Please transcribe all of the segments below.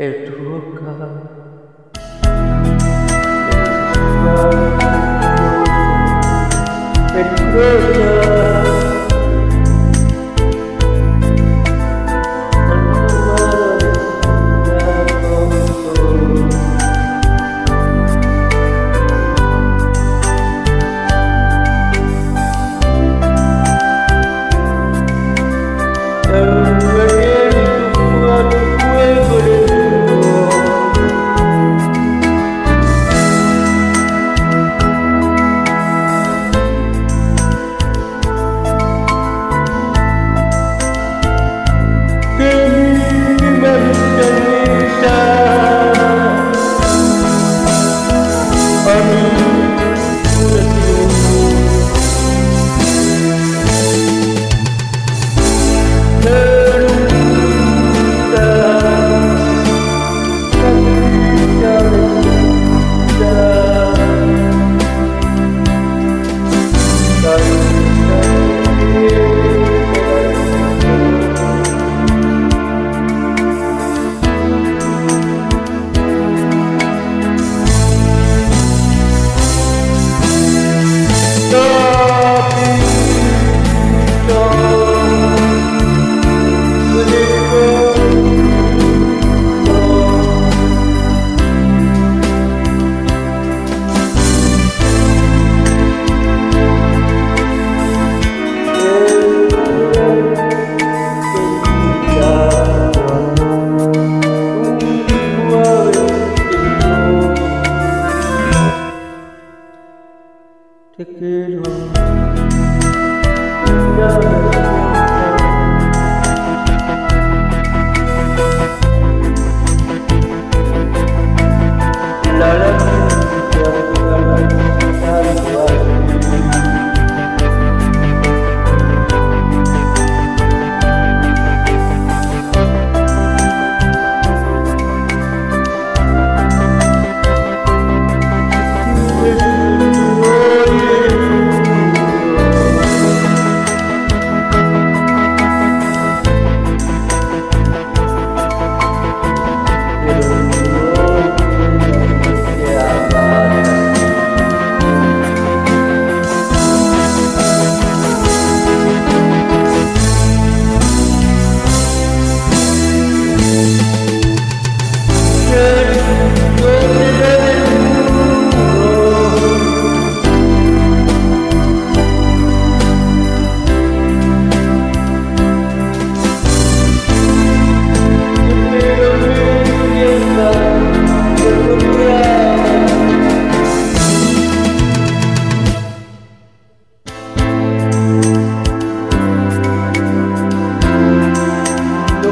en tu boca. Fuego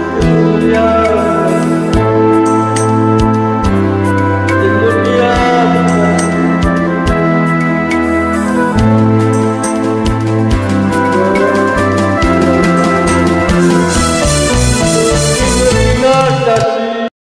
Hallelujah.